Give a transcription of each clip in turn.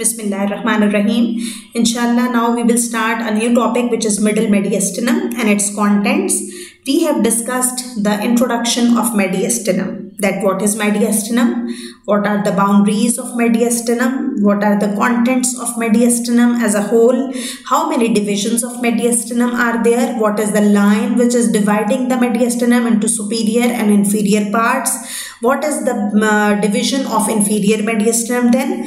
Bismillahirrahmanirrahim. Inshallah, now we will start a new topic which is middle mediastinum and its contents. We have discussed the introduction of mediastinum. That what is mediastinum, what are the boundaries of mediastinum, what are the contents of mediastinum as a whole, how many divisions of mediastinum are there, what is the line which is dividing the mediastinum into superior and inferior parts, what is the uh, division of inferior mediastinum then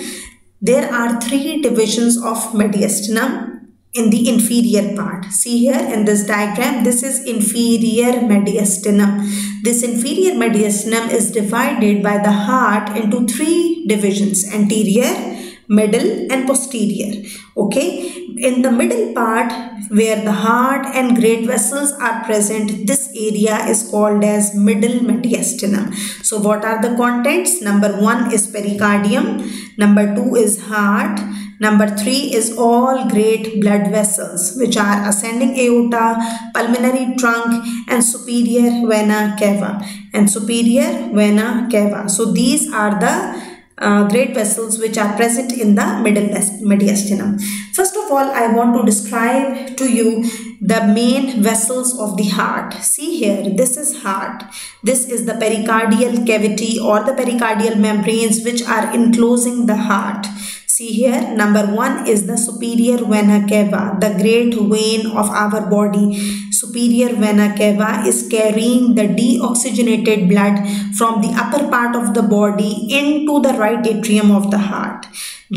there are three divisions of mediastinum in the inferior part. See here in this diagram, this is inferior mediastinum. This inferior mediastinum is divided by the heart into three divisions, anterior, middle and posterior. Okay, in the middle part where the heart and great vessels are present, this area is called as middle mediastinum. So what are the contents? Number one is pericardium Number 2 is heart. Number 3 is all great blood vessels which are ascending aorta, pulmonary trunk and superior vena cava and superior vena cava. So these are the uh, great vessels which are present in the middle mediastinum. First of all, I want to describe to you the main vessels of the heart. See here, this is heart. This is the pericardial cavity or the pericardial membranes which are enclosing the heart. See here, number one is the superior vena cava, the great vein of our body. Superior vena cava is carrying the deoxygenated blood from the upper part of the body into the right atrium of the heart.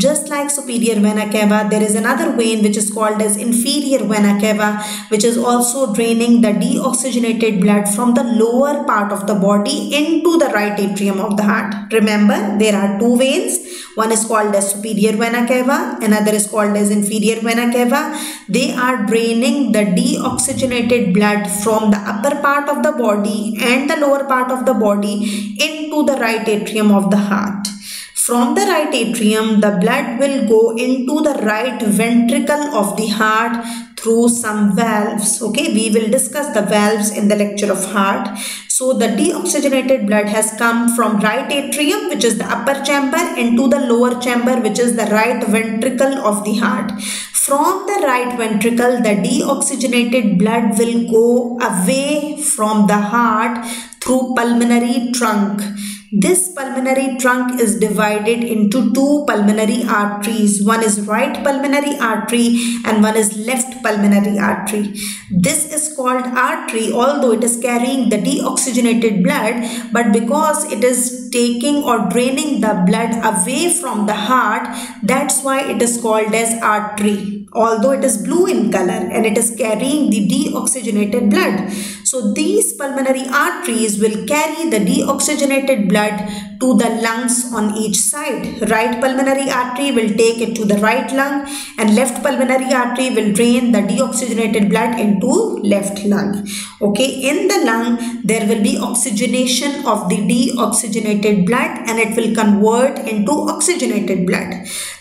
Just like superior vena cava, there is another vein which is called as inferior vena cava, which is also draining the deoxygenated blood from the lower part of the body into the right atrium of the heart. Remember, there are two veins. One is called as superior vena cava, another is called as inferior vena cava. They are draining the deoxygenated blood from the upper part of the body and the lower part of the body into the right atrium of the heart. From the right atrium, the blood will go into the right ventricle of the heart through some valves. Okay, we will discuss the valves in the lecture of heart. So the deoxygenated blood has come from right atrium which is the upper chamber into the lower chamber which is the right ventricle of the heart. From the right ventricle the deoxygenated blood will go away from the heart through pulmonary trunk this pulmonary trunk is divided into two pulmonary arteries. One is right pulmonary artery and one is left pulmonary artery. This is called artery although it is carrying the deoxygenated blood but because it is taking or draining the blood away from the heart that's why it is called as artery although it is blue in color and it is carrying the deoxygenated blood. So these pulmonary arteries will carry the deoxygenated blood to the lungs on each side. Right pulmonary artery will take it to the right lung and left pulmonary artery will drain the deoxygenated blood into left lung. Okay, in the lung there will be oxygenation of the deoxygenated blood and it will convert into oxygenated blood.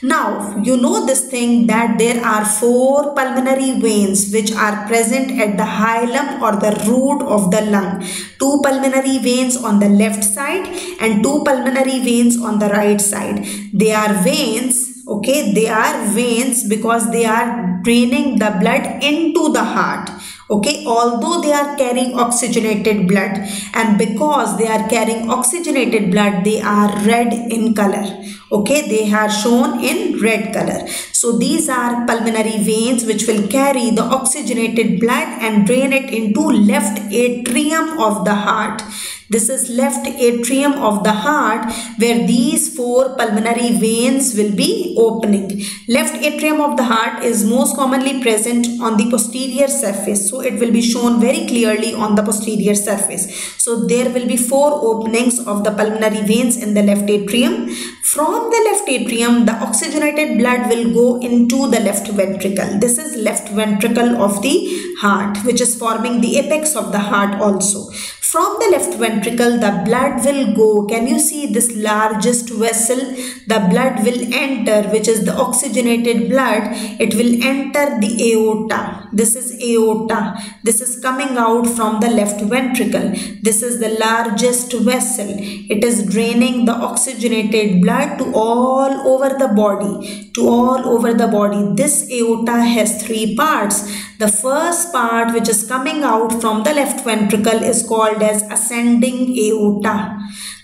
Now, you know this thing that there are four pulmonary veins which are present at the hilum or the root of the lung. Two pulmonary veins on the left side and two pulmonary veins on the right side. They are veins okay they are veins because they are draining the blood into the heart okay although they are carrying oxygenated blood and because they are carrying oxygenated blood they are red in color. Okay they are shown in red color. So these are pulmonary veins which will carry the oxygenated blood and drain it into left atrium of the heart this is left atrium of the heart where these four pulmonary veins will be opening. Left atrium of the heart is most commonly present on the posterior surface. So it will be shown very clearly on the posterior surface. So there will be four openings of the pulmonary veins in the left atrium. From the left atrium, the oxygenated blood will go into the left ventricle. This is left ventricle of the heart which is forming the apex of the heart also. From the left ventricle, the blood will go. Can you see this largest vessel? The blood will enter, which is the oxygenated blood. It will enter the aorta. This is aorta. This is coming out from the left ventricle. This is the largest vessel. It is draining the oxygenated blood to all over the body. To all over the body. This aorta has three parts. The first part which is coming out from the left ventricle is called as ascending aorta.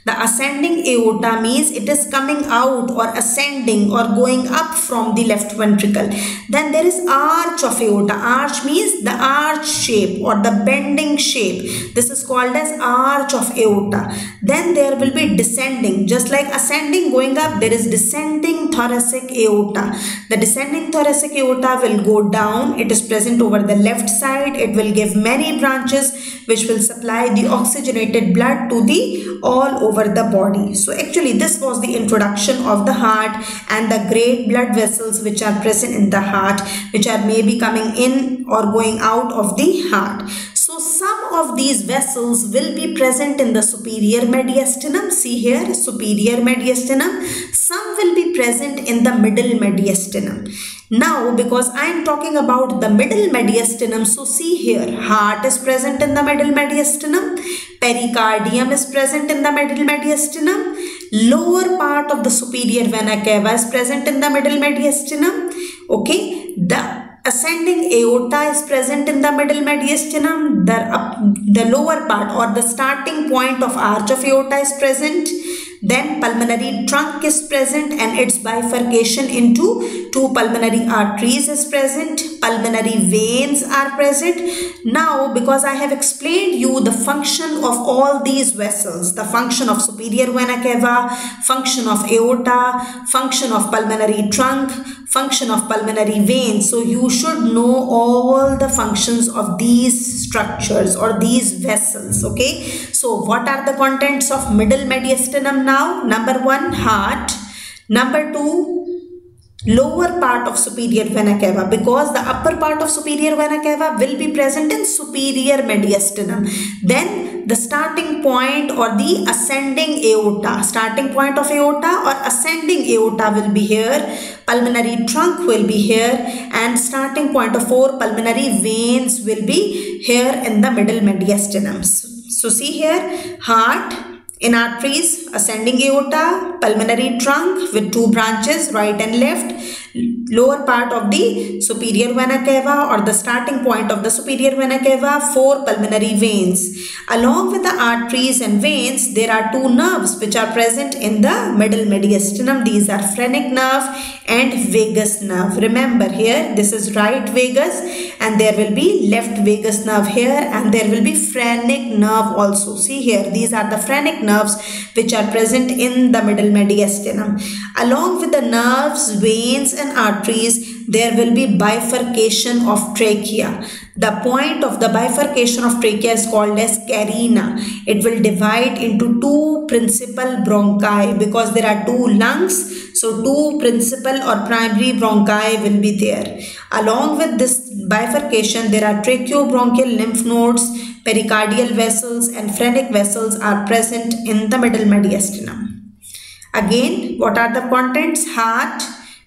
The ascending aorta means it is coming out or ascending or going up from the left ventricle. Then there is arch of aorta. Arch means the arch shape or the bending shape. This is called as arch of aorta. Then there will be descending. Just like ascending going up, there is descending thoracic aorta. The descending thoracic aorta will go down. It is present over the left side. It will give many branches which will supply the oxygenated blood to the all over the body. So actually this was the introduction of the heart and the great blood vessels which are present in the heart which are maybe coming in or going out of the heart. So some of these vessels will be present in the superior mediastinum. See here superior mediastinum. Some will be present in the middle mediastinum. Now, because I am talking about the middle mediastinum, so see here, heart is present in the middle mediastinum, pericardium is present in the middle mediastinum, lower part of the superior vena cava is present in the middle mediastinum, okay, the ascending aorta is present in the middle mediastinum, the, up, the lower part or the starting point of arch of aorta is present, then pulmonary trunk is present and its bifurcation into two pulmonary arteries is present. Pulmonary veins are present. Now because I have explained you the function of all these vessels, the function of superior vena cava, function of aorta, function of pulmonary trunk, function of pulmonary veins. So you should know all the functions of these structures or these vessels. Okay. So what are the contents of middle mediastinum now? Number one, heart. Number two, lower part of superior vena cava because the upper part of superior vena cava will be present in superior mediastinum. Then the starting point or the ascending aorta, starting point of aorta or ascending aorta will be here, pulmonary trunk will be here and starting point of four pulmonary veins will be here in the middle mediastinum. So see here, heart, in arteries, ascending aorta, pulmonary trunk with two branches, right and left, lower part of the superior vena cava or the starting point of the superior vena cava, four pulmonary veins. Along with the arteries and veins, there are two nerves which are present in the middle mediastinum. These are phrenic nerve and vagus nerve. Remember here, this is right vagus and there will be left vagus nerve here and there will be phrenic nerve also. See here, these are the phrenic nerves which are present in the middle mediastinum. Along with the nerves, veins arteries, there will be bifurcation of trachea. The point of the bifurcation of trachea is called as carina. It will divide into two principal bronchi because there are two lungs. So two principal or primary bronchi will be there. Along with this bifurcation, there are tracheobronchial lymph nodes pericardial vessels and phrenic vessels are present in the middle mediastinum. Again, what are the contents? Heart,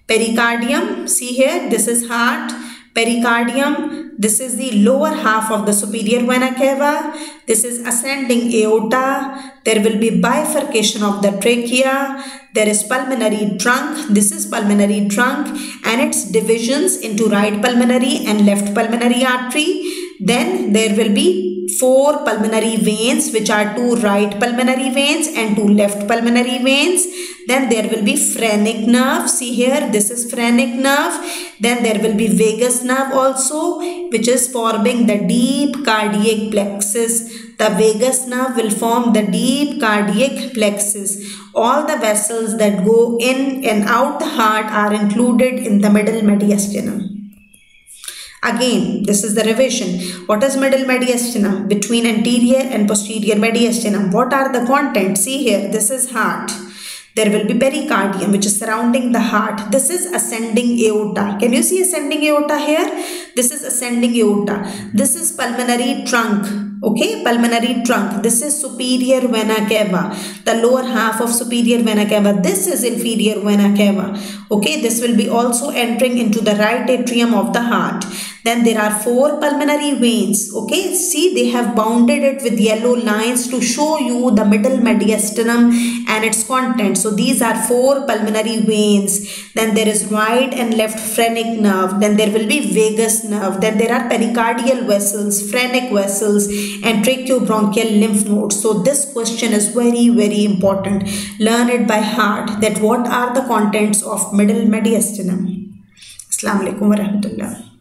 pericardium, see here, this is heart, pericardium, this is the lower half of the superior vena cava, this is ascending aorta, there will be bifurcation of the trachea, there is pulmonary trunk, this is pulmonary trunk and its divisions into right pulmonary and left pulmonary artery, then there will be four pulmonary veins which are two right pulmonary veins and two left pulmonary veins. Then there will be phrenic nerve. See here this is phrenic nerve. Then there will be vagus nerve also which is forming the deep cardiac plexus. The vagus nerve will form the deep cardiac plexus. All the vessels that go in and out the heart are included in the middle mediastinum Again, this is the revision. What is middle mediastinum? Between anterior and posterior mediastinum. What are the contents? See here, this is heart. There will be pericardium which is surrounding the heart. This is ascending aorta. Can you see ascending aorta here? This is ascending aorta. This is pulmonary trunk okay pulmonary trunk this is superior vena cava the lower half of superior vena cava this is inferior vena cava okay this will be also entering into the right atrium of the heart then there are four pulmonary veins okay? See they have bounded it with yellow lines to show you the middle mediastinum and its content. So these are four pulmonary veins. Then there is right and left phrenic nerve. Then there will be vagus nerve. Then there are pericardial vessels phrenic vessels and tracheobronchial lymph nodes. So this question is very very important. Learn it by heart that what are the contents of middle mediastinum? Assalamu alaikum